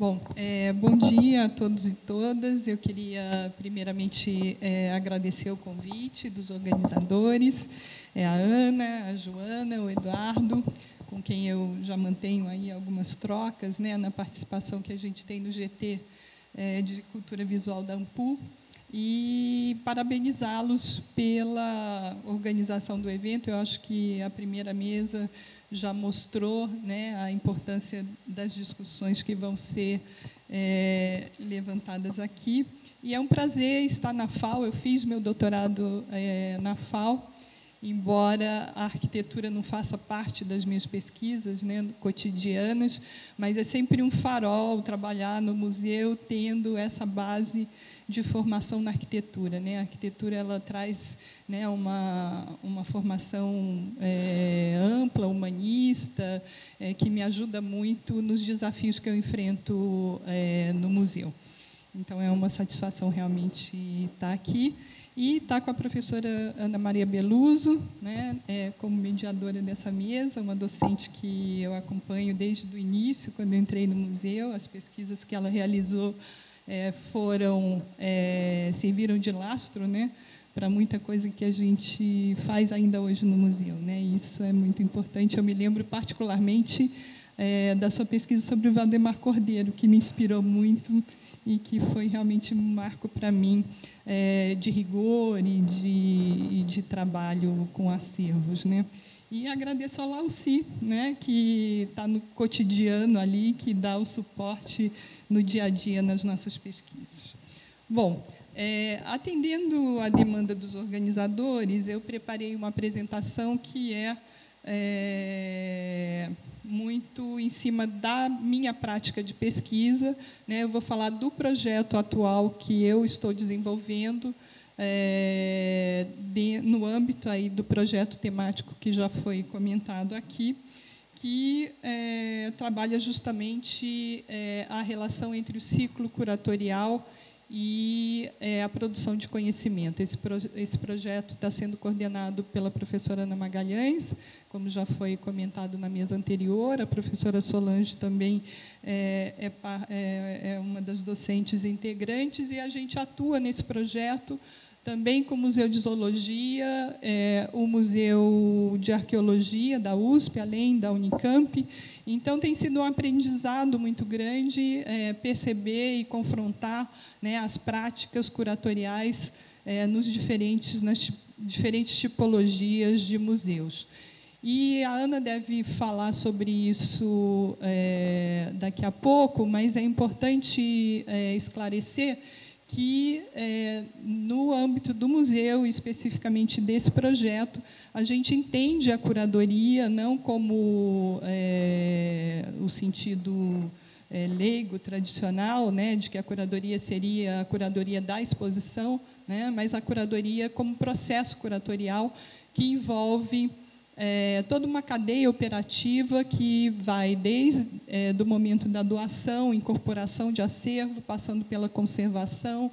Bom, é, bom dia a todos e todas. Eu queria, primeiramente, é, agradecer o convite dos organizadores, é, a Ana, a Joana, o Eduardo, com quem eu já mantenho aí algumas trocas né, na participação que a gente tem no GT é, de Cultura Visual da AMPU, e parabenizá-los pela organização do evento. Eu acho que a primeira mesa já mostrou né, a importância das discussões que vão ser é, levantadas aqui. E é um prazer estar na FAO. Eu fiz meu doutorado é, na FAO, embora a arquitetura não faça parte das minhas pesquisas né, cotidianas, mas é sempre um farol trabalhar no museu tendo essa base de formação na arquitetura. Né? A arquitetura ela traz né, uma, uma formação é, ampla, humanista, é, que me ajuda muito nos desafios que eu enfrento é, no museu. Então, é uma satisfação realmente estar aqui. E estar com a professora Ana Maria Beluso, né, é, como mediadora dessa mesa, uma docente que eu acompanho desde o início, quando entrei no museu, as pesquisas que ela realizou é, foram é, serviram de lastro, né, para muita coisa que a gente faz ainda hoje no museu, né? Isso é muito importante. Eu me lembro particularmente é, da sua pesquisa sobre o Valdemar Cordeiro, que me inspirou muito e que foi realmente um marco para mim é, de rigor e de, de trabalho com acervos, né? E agradeço ao Lauci, né, que está no cotidiano ali, que dá o suporte no dia a dia nas nossas pesquisas. Bom, é, atendendo à demanda dos organizadores, eu preparei uma apresentação que é, é muito em cima da minha prática de pesquisa. Né? Eu vou falar do projeto atual que eu estou desenvolvendo é, de, no âmbito aí do projeto temático que já foi comentado aqui que é, trabalha justamente é, a relação entre o ciclo curatorial e é, a produção de conhecimento. Esse, pro, esse projeto está sendo coordenado pela professora Ana Magalhães, como já foi comentado na mesa anterior, a professora Solange também é, é, é, é uma das docentes integrantes, e a gente atua nesse projeto também com o Museu de Zoologia, é, o Museu de Arqueologia da USP, além da Unicamp. Então, tem sido um aprendizado muito grande é, perceber e confrontar né, as práticas curatoriais é, nos diferentes, nas diferentes tipologias de museus. E a Ana deve falar sobre isso é, daqui a pouco, mas é importante é, esclarecer que, é, no âmbito do museu, especificamente desse projeto, a gente entende a curadoria não como é, o sentido é, leigo tradicional, né, de que a curadoria seria a curadoria da exposição, né, mas a curadoria como processo curatorial que envolve é, toda uma cadeia operativa que vai desde é, do momento da doação, incorporação de acervo, passando pela conservação,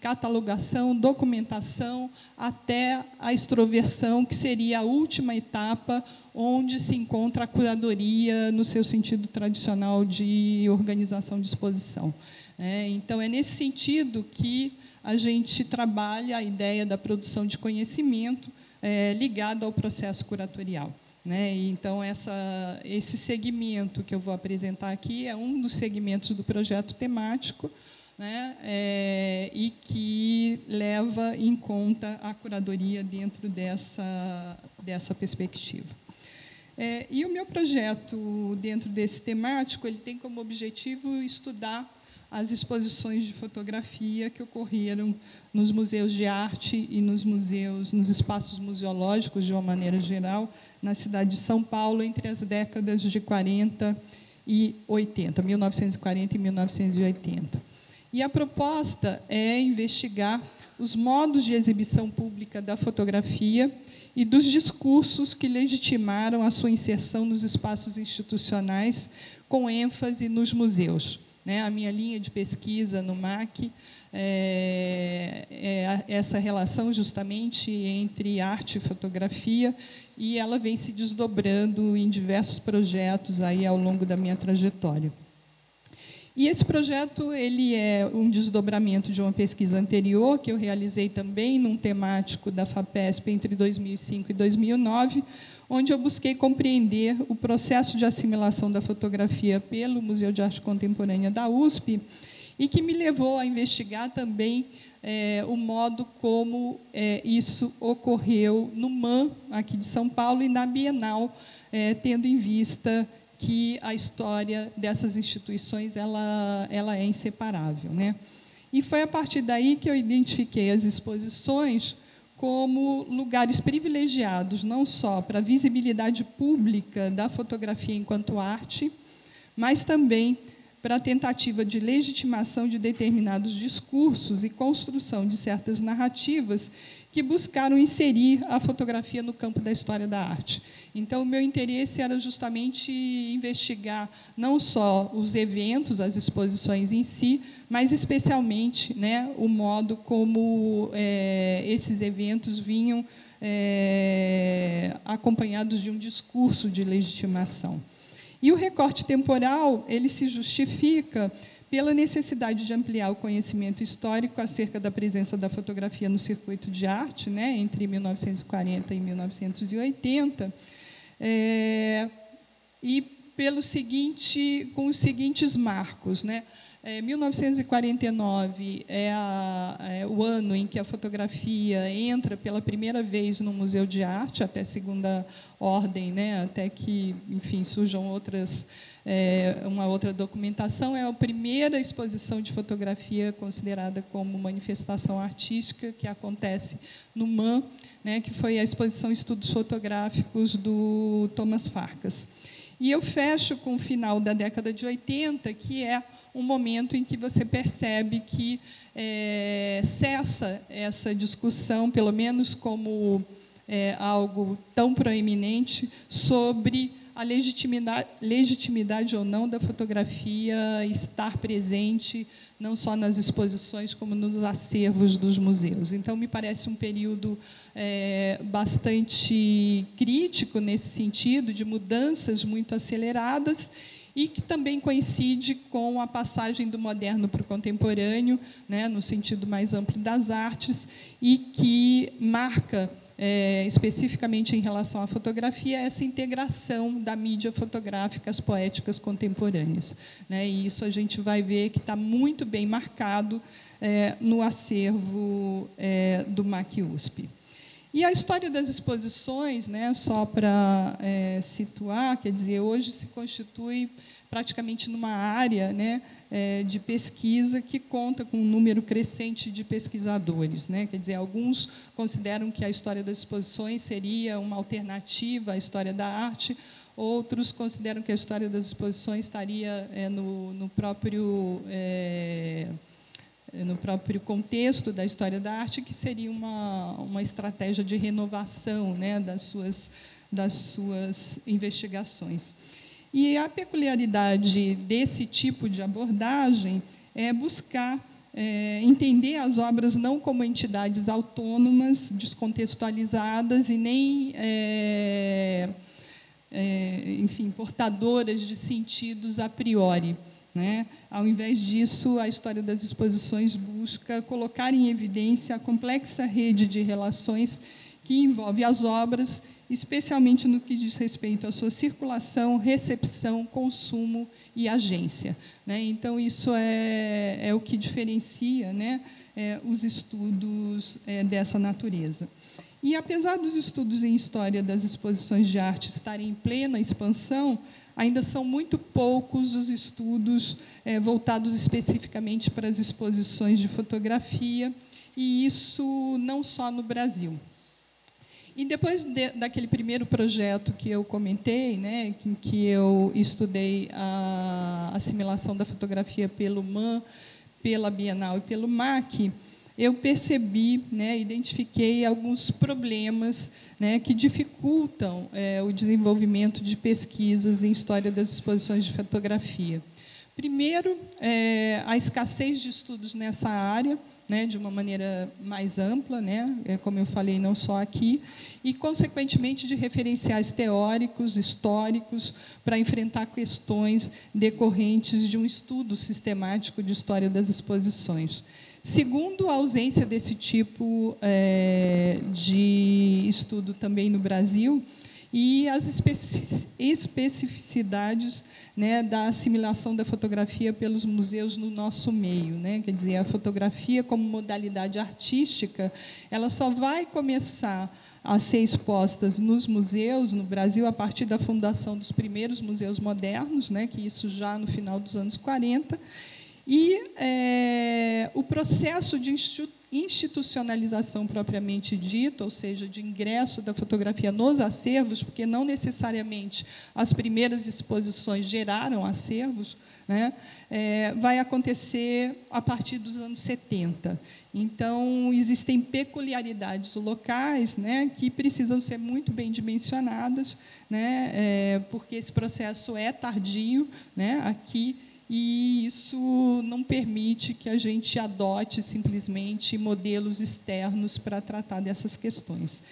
catalogação, documentação, até a extroversão, que seria a última etapa onde se encontra a curadoria no seu sentido tradicional de organização de exposição. É, então, é nesse sentido que a gente trabalha a ideia da produção de conhecimento, é, ligado ao processo curatorial. Né? Então, essa, esse segmento que eu vou apresentar aqui é um dos segmentos do projeto temático, né? É, e que leva em conta a curadoria dentro dessa, dessa perspectiva. É, e o meu projeto, dentro desse temático, ele tem como objetivo estudar as exposições de fotografia que ocorreram nos museus de arte e nos museus, nos espaços museológicos de uma maneira geral, na cidade de São Paulo entre as décadas de 40 e 80, 1940 e 1980. E a proposta é investigar os modos de exibição pública da fotografia e dos discursos que legitimaram a sua inserção nos espaços institucionais, com ênfase nos museus. Né? A minha linha de pesquisa no MAC é, é essa relação justamente entre arte e fotografia, e ela vem se desdobrando em diversos projetos aí ao longo da minha trajetória. E esse projeto ele é um desdobramento de uma pesquisa anterior que eu realizei também num temático da FAPESP entre 2005 e 2009, onde eu busquei compreender o processo de assimilação da fotografia pelo Museu de Arte Contemporânea da USP e que me levou a investigar também é, o modo como é, isso ocorreu no MAN, aqui de São Paulo, e na Bienal, é, tendo em vista que a história dessas instituições ela, ela é inseparável. Né? E foi a partir daí que eu identifiquei as exposições como lugares privilegiados, não só para a visibilidade pública da fotografia enquanto arte, mas também para a tentativa de legitimação de determinados discursos e construção de certas narrativas que buscaram inserir a fotografia no campo da história da arte. Então, o meu interesse era justamente investigar não só os eventos, as exposições em si, mas especialmente né, o modo como é, esses eventos vinham é, acompanhados de um discurso de legitimação. E o recorte temporal ele se justifica pela necessidade de ampliar o conhecimento histórico acerca da presença da fotografia no circuito de arte, né, entre 1940 e 1980, é, e pelo seguinte, com os seguintes marcos, né? É, 1949 é, a, é, o ano em que a fotografia entra pela primeira vez no Museu de Arte, até segunda ordem, né, até que, enfim, surjam outras, é, uma outra documentação. É a primeira exposição de fotografia considerada como manifestação artística que acontece no MAN, né, que foi a exposição Estudos Fotográficos do Thomas Farkas. E eu fecho com o final da década de 80, que é um momento em que você percebe que é, cessa essa discussão, pelo menos como é, algo tão proeminente, sobre a legitimidade, legitimidade ou não da fotografia estar presente não só nas exposições, como nos acervos dos museus. Então, me parece um período é, bastante crítico nesse sentido, de mudanças muito aceleradas, e que também coincide com a passagem do moderno para o contemporâneo, né, no sentido mais amplo das artes, e que marca, é, especificamente em relação à fotografia, essa integração da mídia fotográfica às poéticas contemporâneas. Né, e isso a gente vai ver que está muito bem marcado é, no acervo é, do MAC USP. E a história das exposições, né, só para é, situar, quer dizer, hoje se constitui praticamente numa área né, de pesquisa que conta com um número crescente de pesquisadores. Né? Quer dizer, alguns consideram que a história das exposições seria uma alternativa à história da arte, outros consideram que a história das exposições estaria é, no, no próprio é, no próprio contexto da história da arte, que seria uma, uma estratégia de renovação né, das, suas, das suas investigações. E a peculiaridade desse tipo de abordagem é buscar é, entender as obras não como entidades autônomas, descontextualizadas e nem, é, é, enfim, portadoras de sentidos a priori, né? Ao invés disso, a história das exposições busca colocar em evidência a complexa rede de relações que envolve as obras, especialmente no que diz respeito à sua circulação, recepção, consumo e agência. Né? Então, isso é, é, o que diferencia né, é, os estudos é, dessa natureza. E, apesar dos estudos em história das exposições de arte estarem em plena expansão, ainda são muito poucos os estudos é, voltados especificamente para as exposições de fotografia, e isso não só no Brasil. E depois de, daquele primeiro projeto que eu comentei, né, em que eu estudei a assimilação da fotografia pelo MAN, pela Bienal e pelo MAC, eu percebi, né, identifiquei alguns problemas né, que dificultam é, o desenvolvimento de pesquisas em história das exposições de fotografia. Primeiro, é, a escassez de estudos nessa área, né, de uma maneira mais ampla, né, é, como eu falei, não só aqui, e, consequentemente, de referenciais teóricos, históricos, para enfrentar questões decorrentes de um estudo sistemático de história das exposições. Segundo, a ausência desse tipo é, de estudo também no Brasil e as especificidades né, da assimilação da fotografia pelos museus no nosso meio. Né? Quer dizer, a fotografia como modalidade artística, ela só vai começar a ser exposta nos museus no Brasil a partir da fundação dos primeiros museus modernos, né, que isso já no final dos anos 40, e é, o processo de institucionalização propriamente dito, ou seja, de ingresso da fotografia nos acervos, porque não necessariamente as primeiras exposições geraram acervos, né, é, vai acontecer a partir dos anos 70. Então, existem peculiaridades locais né, que precisam ser muito bem dimensionadas, né, é, porque esse processo é tardio né, aqui e isso não permite que a gente adote simplesmente modelos externos para tratar dessas questões.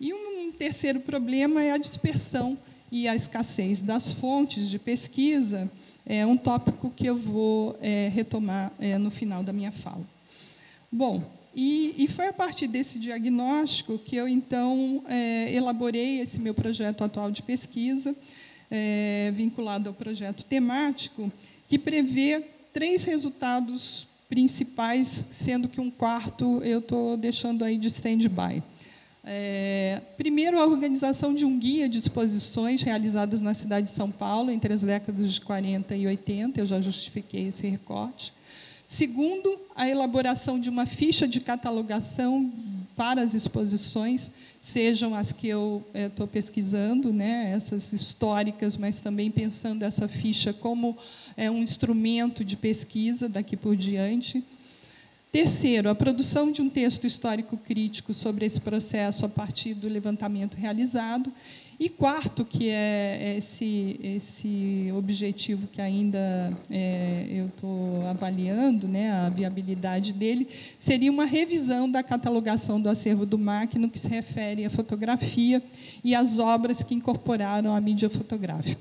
E um terceiro problema é a dispersão e a escassez das fontes de pesquisa, é um tópico que eu vou é, retomar é, no final da minha fala. Bom, e, e, foi a partir desse diagnóstico que eu, então, é, elaborei esse meu projeto atual de pesquisa, é, vinculado ao projeto temático, que prevê três resultados principais, sendo que um quarto eu estou deixando aí de stand-by. É, primeiro, a organização de um guia de exposições realizadas na cidade de São Paulo entre as décadas de 40 e 80, eu já justifiquei esse recorte. Segundo, a elaboração de uma ficha de catalogação para as exposições, sejam as que eu estou pesquisando, né, essas históricas, mas também pensando essa ficha como é, um instrumento de pesquisa daqui por diante. Terceiro, a produção de um texto histórico crítico sobre esse processo a partir do levantamento realizado. E quarto, que é esse, esse objetivo que ainda é, eu estou avaliando, né, a viabilidade dele, seria uma revisão da catalogação do acervo do MAC no que se refere à fotografia e às obras que incorporaram a mídia fotográfica.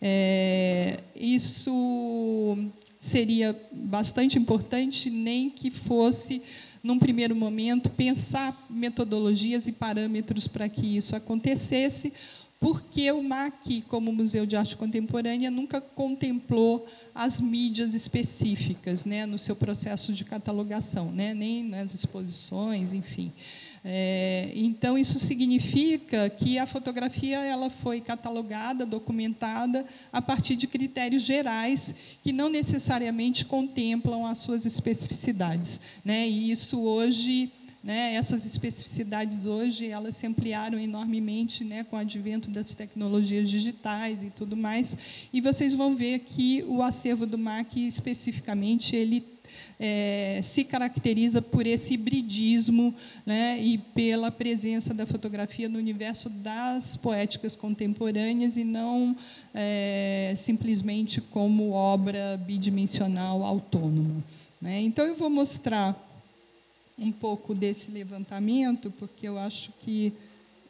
É, isso seria bastante importante, nem que fosse, num primeiro momento, pensar metodologias e parâmetros para que isso acontecesse, porque o MAC, como Museu de Arte Contemporânea, nunca contemplou as mídias específicas né, no seu processo de catalogação, né, nem nas exposições, enfim. É, então, isso significa que a fotografia ela foi catalogada, documentada, a partir de critérios gerais que não necessariamente contemplam as suas especificidades. Né? E isso hoje né, essas especificidades hoje elas se ampliaram enormemente né, com o advento das tecnologias digitais e tudo mais. E vocês vão ver que o acervo do MAC, especificamente, ele é, se caracteriza por esse hibridismo né, e pela presença da fotografia no universo das poéticas contemporâneas e não é, simplesmente como obra bidimensional autônoma. Né. Então, eu vou mostrar um pouco desse levantamento, porque eu acho que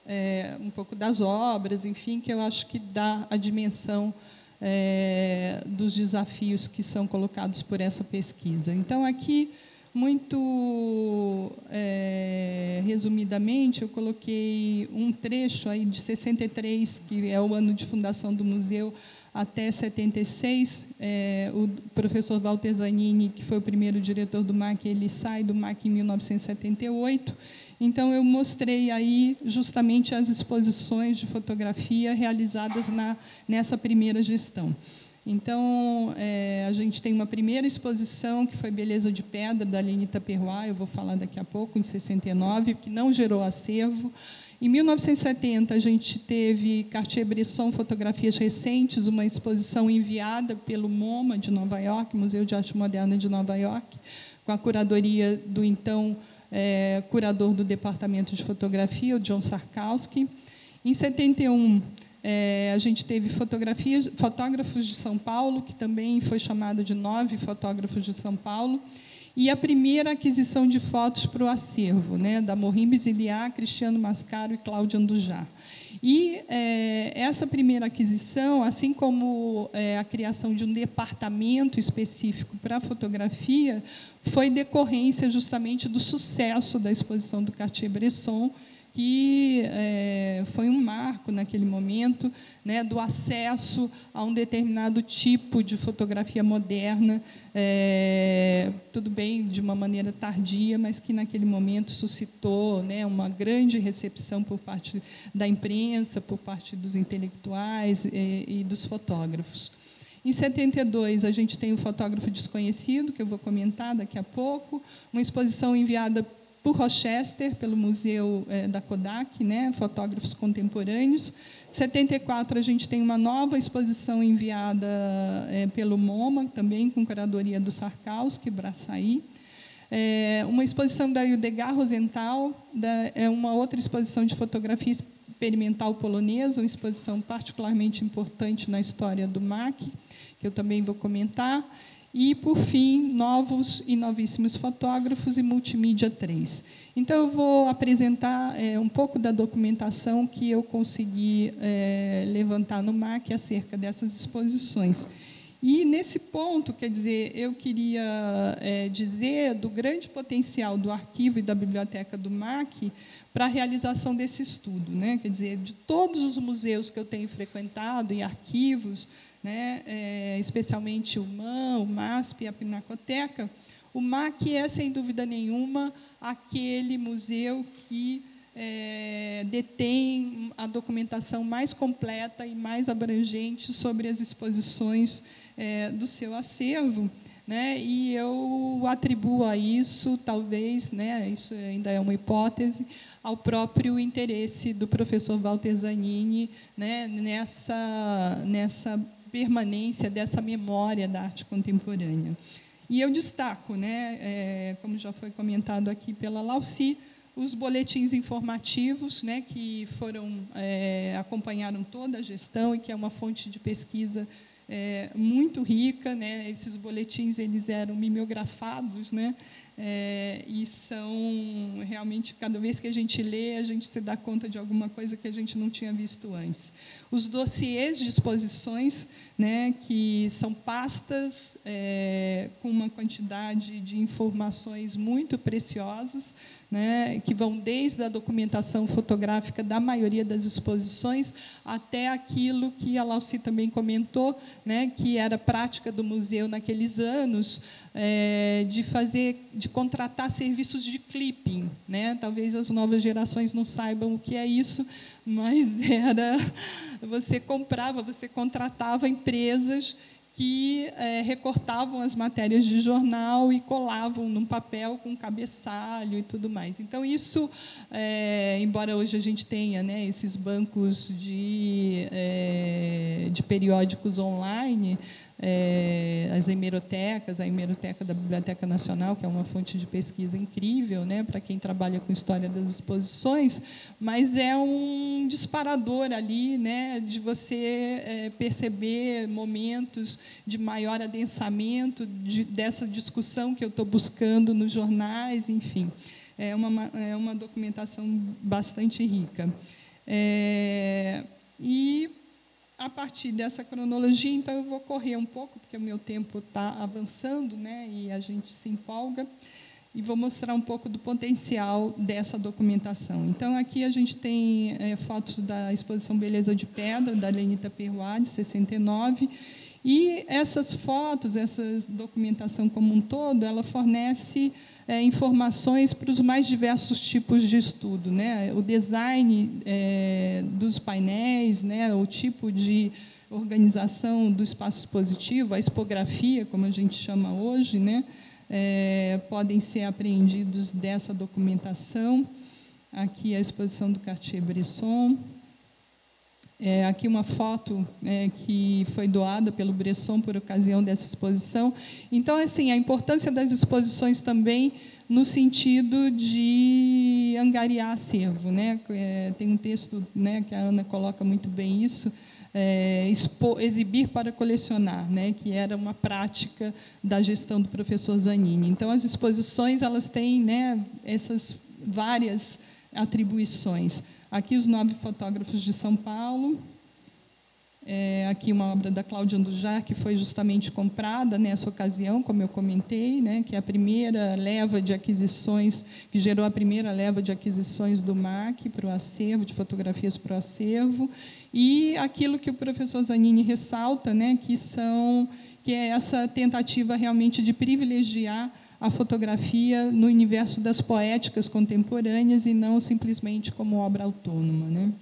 é, um pouco das obras, enfim, que eu acho que dá a dimensão é, dos desafios que são colocados por essa pesquisa. Então, aqui, muito é, resumidamente, eu coloquei um trecho aí de 63, que é o ano de fundação do museu, até 76. É, o professor Walter Zanini, que foi o primeiro diretor do MAC, ele sai do MAC em 1978 então, eu mostrei aí justamente as exposições de fotografia realizadas na, nessa primeira gestão. Então, é, a gente tem uma primeira exposição, que foi Beleza de Pedra, da Lenita Perrois, eu vou falar daqui a pouco, em 69, que não gerou acervo. Em 1970, a gente teve Cartier-Bresson Fotografias Recentes, uma exposição enviada pelo MoMA de Nova York, Museu de Arte Moderna de Nova York, com a curadoria do então é, curador do Departamento de Fotografia, o John Sarkowski. Em 71, É, a gente teve fotografias, fotógrafos de São Paulo, que também foi chamado de nove fotógrafos de São Paulo, e a primeira aquisição de fotos para o acervo, né, da Morrim Bisiliá, Cristiano Mascaro e Cláudio Andujá. E é, essa primeira aquisição, assim como é, a criação de um departamento específico para fotografia, foi decorrência justamente do sucesso da exposição do Cartier-Bresson, que é, foi um marco naquele momento né, do acesso a um determinado tipo de fotografia moderna, é, tudo bem de uma maneira tardia, mas que naquele momento suscitou né, uma grande recepção por parte da imprensa, por parte dos intelectuais e, e dos fotógrafos. Em 72, a gente tem o Fotógrafo Desconhecido, que eu vou comentar daqui a pouco, uma exposição enviada por Rochester, pelo Museu é, da Kodak, né, fotógrafos contemporâneos. Em 74, a gente tem uma nova exposição enviada é, pelo MoMA, também com curadoria do Sarkowski, Braçaí. É, uma exposição da Ildegard Rosenthal, da, é uma outra exposição de fotografia experimental polonesa, uma exposição particularmente importante na história do MAC, que eu também vou comentar. E, por fim, novos e novíssimos fotógrafos e multimídia 3. Então, eu vou apresentar é, um pouco da documentação que eu consegui é, levantar no MAC acerca dessas exposições. E, nesse ponto, quer dizer, eu queria é, dizer do grande potencial do arquivo e da biblioteca do MAC para a realização desse estudo. Né? Quer dizer, de todos os museus que eu tenho frequentado e arquivos, né, é, especialmente o MAN, o MASP a Pinacoteca, o MAC é, sem dúvida nenhuma, aquele museu que é, detém a documentação mais completa e mais abrangente sobre as exposições é, do seu acervo. Né, e eu atribuo a isso, talvez, né, isso ainda é uma hipótese, ao próprio interesse do professor Walter Zanini né, nessa, nessa permanência dessa memória da arte contemporânea. E eu destaco, né, é, como já foi comentado aqui pela Lauci, os boletins informativos, né, que foram é, acompanharam toda a gestão e que é uma fonte de pesquisa é, muito rica, né? Esses boletins eles eram mimeografados, né? É, e são realmente cada vez que a gente lê a gente se dá conta de alguma coisa que a gente não tinha visto antes. Os dossiês de exposições, né? Que são pastas é, com uma quantidade de informações muito preciosas né, que vão desde a documentação fotográfica da maioria das exposições até aquilo que a Lauci também comentou, né, que era prática do museu naqueles anos, é, de fazer, de contratar serviços de clipping. Né? Talvez as novas gerações não saibam o que é isso, mas era você comprava, você contratava empresas que é, recortavam as matérias de jornal e colavam num papel com cabeçalho e tudo mais. Então, isso, é, embora hoje a gente tenha né, esses bancos de, é, de periódicos online, é, as hemerotecas, a hemeroteca da Biblioteca Nacional, que é uma fonte de pesquisa incrível né, para quem trabalha com história das exposições, mas é um disparador ali né, de você é, perceber momentos de maior adensamento de, dessa discussão que eu estou buscando nos jornais, enfim. É uma, é uma documentação bastante rica. É, e a partir dessa cronologia, então eu vou correr um pouco, porque o meu tempo está avançando, né, e a gente se empolga, e vou mostrar um pouco do potencial dessa documentação. Então, aqui a gente tem é, fotos da exposição Beleza de Pedra, da Lenita Perrois, de 69, e essas fotos, essa documentação como um todo, ela fornece é, informações para os mais diversos tipos de estudo. Né? O design é, dos painéis, né? o tipo de organização do espaço expositivo, a expografia, como a gente chama hoje, né? É, podem ser apreendidos dessa documentação. Aqui a exposição do Cartier-Bresson. É, aqui uma foto é, que foi doada pelo Bresson por ocasião dessa exposição. Então, assim, a importância das exposições também no sentido de angariar acervo. Né? É, tem um texto né, que a Ana coloca muito bem isso, é, exibir para colecionar, né, que era uma prática da gestão do professor Zanini. Então, as exposições elas têm né, essas várias atribuições. Aqui os nove fotógrafos de São Paulo, é, aqui uma obra da Cláudia Andujar, que foi justamente comprada nessa ocasião, como eu comentei, né, que é a primeira leva de aquisições, que gerou a primeira leva de aquisições do MAC para o acervo, de fotografias para o acervo, e aquilo que o professor Zanini ressalta, né, que, são, que é essa tentativa realmente de privilegiar a fotografia no universo das poéticas contemporâneas e não simplesmente como obra autônoma. Né?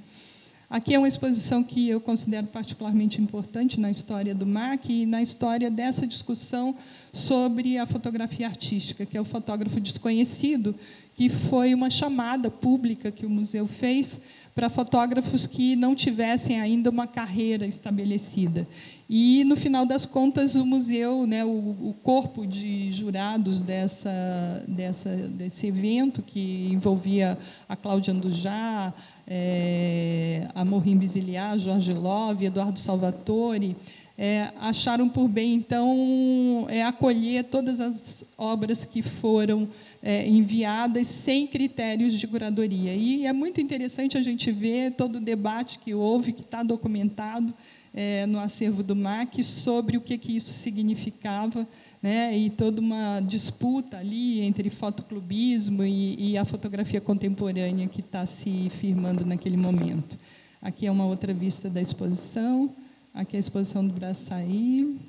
Aqui é uma exposição que eu considero particularmente importante na história do MAC e na história dessa discussão sobre a fotografia artística, que é o fotógrafo desconhecido, que foi uma chamada pública que o museu fez para fotógrafos que não tivessem ainda uma carreira estabelecida. E, no final das contas, o museu, né, o, o corpo de jurados dessa, dessa, desse evento, que envolvia a Cláudia Andujá, é, a Morim Bisiliar, Jorge Love, Eduardo Salvatore, é, acharam por bem, então, é, acolher todas as obras que foram é, enviadas sem critérios de curadoria. E é muito interessante a gente ver todo o debate que houve, que está documentado é, no acervo do MAC, sobre o que, que isso significava né, e toda uma disputa ali entre fotoclubismo e, e a fotografia contemporânea que está se firmando naquele momento. Aqui é uma outra vista da exposição, aqui é a exposição do Braçaí.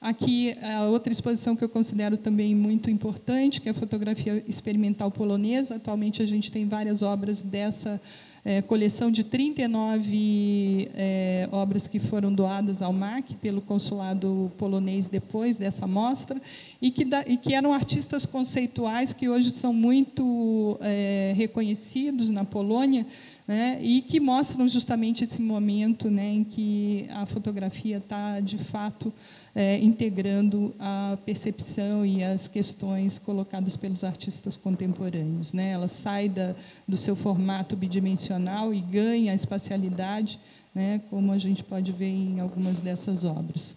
Aqui a outra exposição que eu considero também muito importante, que é a fotografia experimental polonesa. Atualmente a gente tem várias obras dessa é, coleção de 39 é, obras que foram doadas ao MAC pelo consulado polonês depois dessa mostra, e que, da, e que eram artistas conceituais que hoje são muito é, reconhecidos na Polônia, né, e que mostram justamente esse momento né, em que a fotografia está, de fato, é, integrando a percepção e as questões colocadas pelos artistas contemporâneos. Né? Ela sai da, do seu formato bidimensional e ganha a espacialidade, né, como a gente pode ver em algumas dessas obras.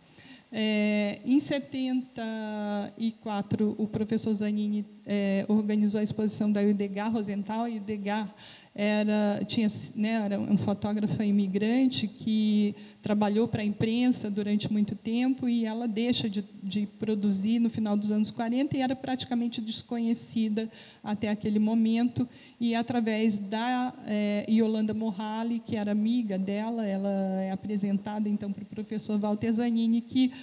É, em 74, o professor Zanini é, organizou a exposição da Edgar Rosenthal, Edgar era, tinha, né, era um fotógrafo imigrante que trabalhou para a imprensa durante muito tempo e ela deixa de, de, produzir no final dos anos 40 e era praticamente desconhecida até aquele momento. E, através da é, Yolanda Morali, que era amiga dela, ela é apresentada, então, para o professor Walter Zanini, que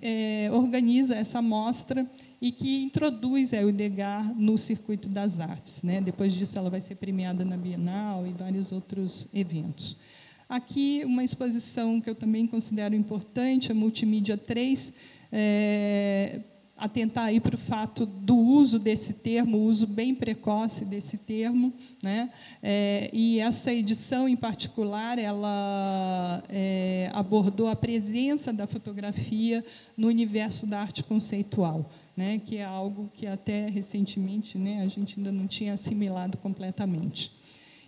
é, organiza essa mostra e que introduz a Eudegar no circuito das artes. Né? Depois disso, ela vai ser premiada na Bienal e vários outros eventos. Aqui, uma exposição que eu também considero importante, a Multimídia 3, é, atentar aí para o fato do uso desse termo, o uso bem precoce desse termo, né? É, e essa edição em particular, ela é, abordou a presença da fotografia no universo da arte conceitual né, que é algo que até recentemente né, a gente ainda não tinha assimilado completamente.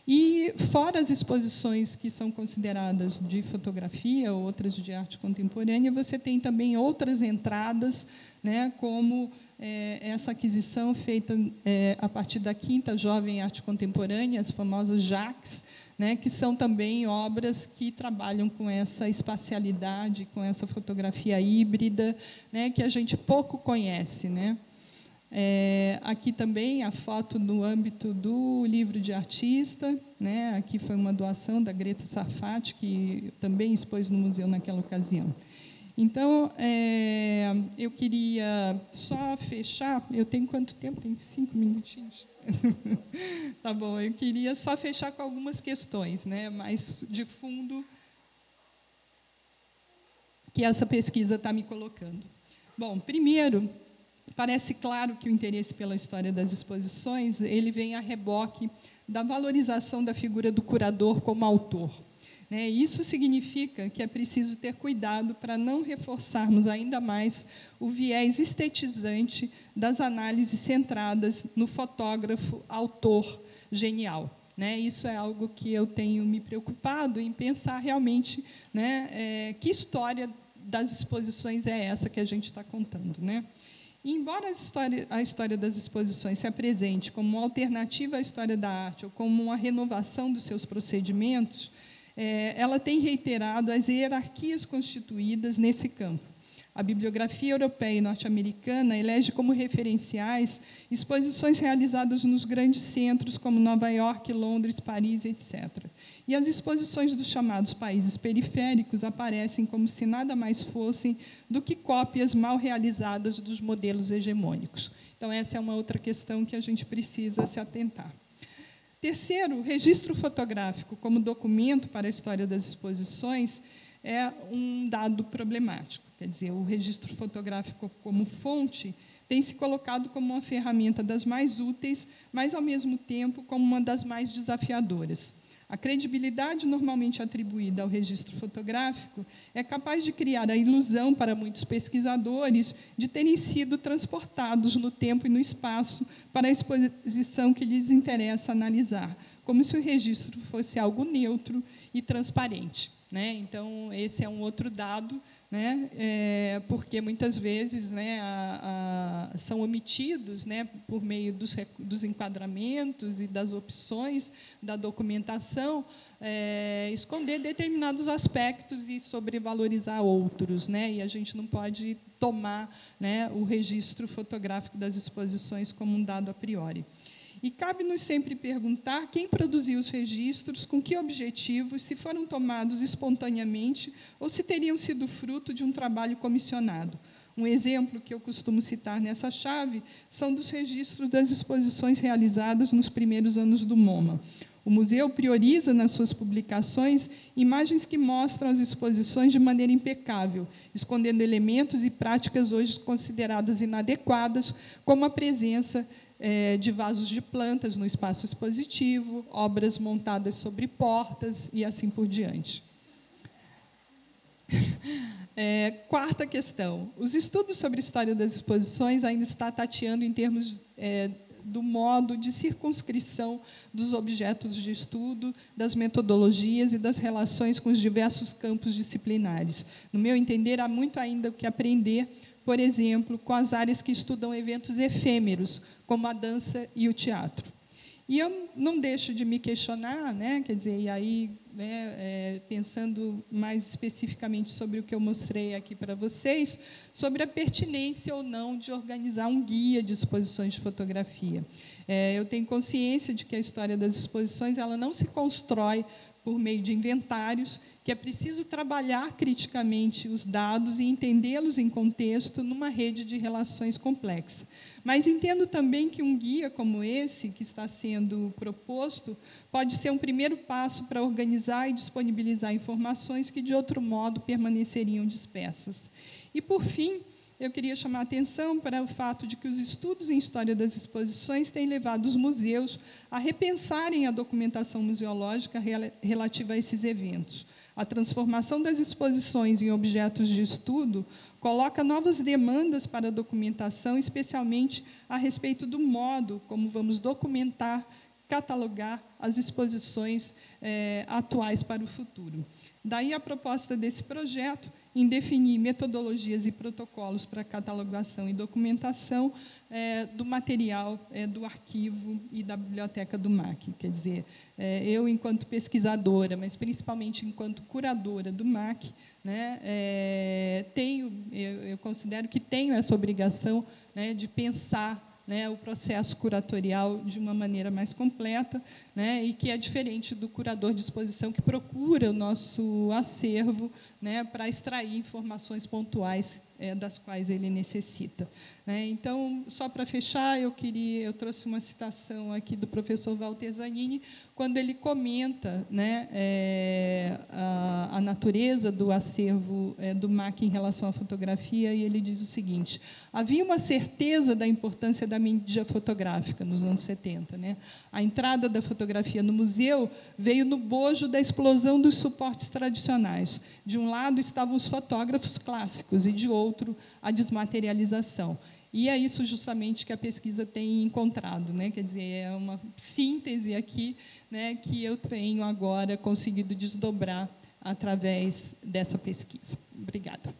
E, fora as exposições que são consideradas de fotografia, outras de arte contemporânea, você tem também outras entradas, né, como é, essa aquisição feita é, a partir da Quinta Jovem Arte Contemporânea, as famosas JACs, né, que são também obras que trabalham com essa espacialidade, com essa fotografia híbrida, né, que a gente pouco conhece. Né? É, aqui também a foto no âmbito do livro de artista. Né? Aqui foi uma doação da Greta Sarfati, que também expôs no museu naquela ocasião. Então, é, eu queria só fechar. Eu tenho quanto tempo? Tem cinco minutinhos. tá bom, eu queria só fechar com algumas questões, né, mais de fundo que essa pesquisa está me colocando. Bom, primeiro, parece claro que o interesse pela história das exposições ele vem a reboque da valorização da figura do curador como autor. Né? Isso significa que é preciso ter cuidado para não reforçarmos ainda mais o viés estetizante das análises centradas no fotógrafo autor, genial. Né? Isso é algo que eu tenho me preocupado em pensar realmente né, é, que história das exposições é essa que a gente está contando. E, embora a história, a história das exposições se apresente como uma alternativa à história da arte ou como uma renovação dos seus procedimentos, é, ela tem reiterado as hierarquias constituídas nesse campo a bibliografia europeia e norte-americana elege como referenciais exposições realizadas nos grandes centros como Nova York, Londres, Paris, etc. E as exposições dos chamados países periféricos aparecem como se nada mais fossem do que cópias mal realizadas dos modelos hegemônicos. Então, essa é uma outra questão que a gente precisa se atentar. Terceiro, o registro fotográfico como documento para a história das exposições é um dado problemático. Quer dizer, o registro fotográfico como fonte tem se colocado como uma ferramenta das mais úteis, mas, ao mesmo tempo, como uma das mais desafiadoras. A credibilidade normalmente atribuída ao registro fotográfico é capaz de criar a ilusão para muitos pesquisadores de terem sido transportados no tempo e no espaço para a exposição que lhes interessa analisar, como se o registro fosse algo neutro e transparente. Né? Então, esse é um outro dado né? É, porque muitas vezes né, a, a, são omitidos, né, por meio dos, dos, enquadramentos e das opções da documentação, é, esconder determinados aspectos e sobrevalorizar outros, né? E a gente não pode tomar né, o registro fotográfico das exposições como um dado a priori. E cabe-nos sempre perguntar quem produziu os registros, com que objetivos, se foram tomados espontaneamente ou se teriam sido fruto de um trabalho comissionado. Um exemplo que eu costumo citar nessa chave são dos registros das exposições realizadas nos primeiros anos do MoMA. O museu prioriza nas suas publicações imagens que mostram as exposições de maneira impecável, escondendo elementos e práticas hoje consideradas inadequadas, como a presença é, de vasos de plantas no espaço expositivo, obras montadas sobre portas e assim por diante. É, quarta questão. Os estudos sobre a história das exposições ainda está tateando em termos é, do modo de circunscrição dos objetos de estudo, das metodologias e das relações com os diversos campos disciplinares. No meu entender, há muito ainda o que aprender, por exemplo, com as áreas que estudam eventos efêmeros, como a dança e o teatro. E eu não deixo de me questionar, né, quer dizer, e aí, né, é, pensando mais especificamente sobre o que eu mostrei aqui para vocês, sobre a pertinência ou não de organizar um guia de exposições de fotografia. É, eu tenho consciência de que a história das exposições ela não se constrói por meio de inventários, que é preciso trabalhar criticamente os dados e entendê-los em contexto numa rede de relações complexa. Mas entendo também que um guia como esse, que está sendo proposto, pode ser um primeiro passo para organizar e disponibilizar informações que, de outro modo, permaneceriam dispersas. E, por fim, eu queria chamar a atenção para o fato de que os estudos em história das exposições têm levado os museus a repensarem a documentação museológica relativa a esses eventos. A transformação das exposições em objetos de estudo coloca novas demandas para a documentação, especialmente a respeito do modo como vamos documentar, catalogar as exposições eh, atuais para o futuro. Daí a proposta desse projeto em definir metodologias e protocolos para catalogação e documentação é, do material é, do arquivo e da biblioteca do MAC. Quer dizer, é, eu, enquanto pesquisadora, mas principalmente enquanto curadora do MAC, né, é, tenho, eu, eu, considero que tenho essa obrigação né, de pensar né, o processo curatorial de uma maneira mais completa, né, e que é diferente do curador de exposição que procura o nosso acervo né, para extrair informações pontuais é, das quais ele necessita. Né? Então, só para fechar, eu queria, eu trouxe uma citação aqui do professor Walter Zanini, quando ele comenta né, é, a, a, natureza do acervo é, do MAC em relação à fotografia, e ele diz o seguinte: havia uma certeza da importância da mídia fotográfica nos anos 70. Né? A entrada da fotografia no museu veio no bojo da explosão dos suportes tradicionais. De um lado estavam os fotógrafos clássicos e de outro a desmaterialização. E é isso justamente que a pesquisa tem encontrado, né? quer dizer, é uma síntese aqui né, que eu tenho agora conseguido desdobrar através dessa pesquisa. Obrigada.